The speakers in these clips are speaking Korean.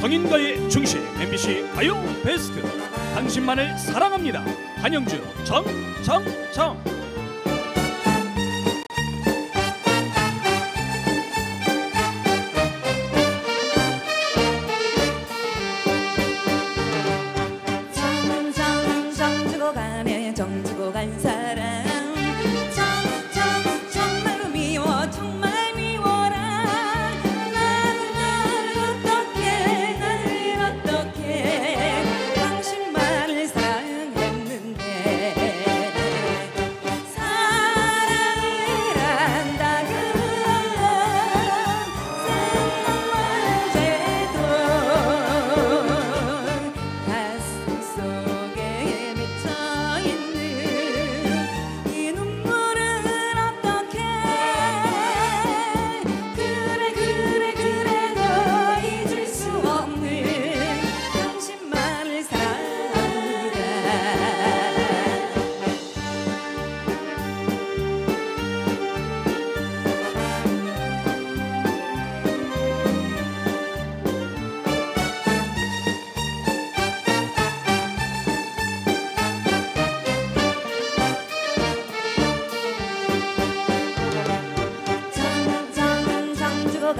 성인가의 중심 MBC 가요 베스트. 당신만을 사랑합니다. 한영주 정정정.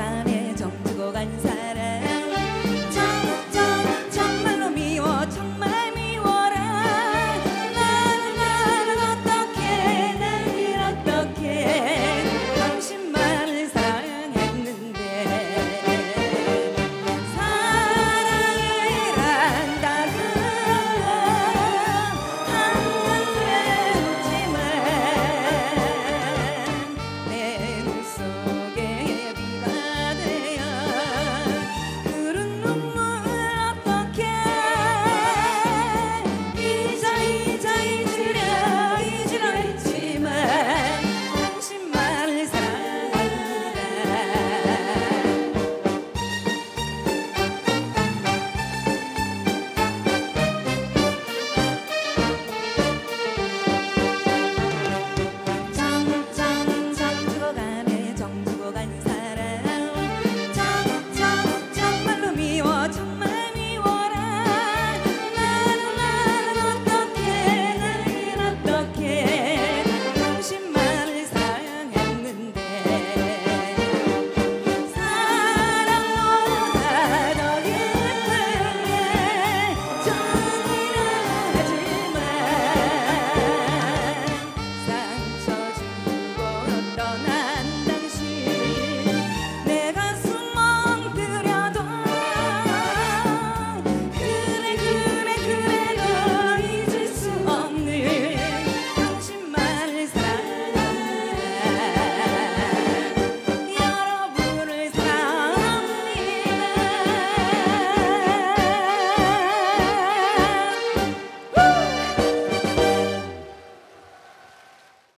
tan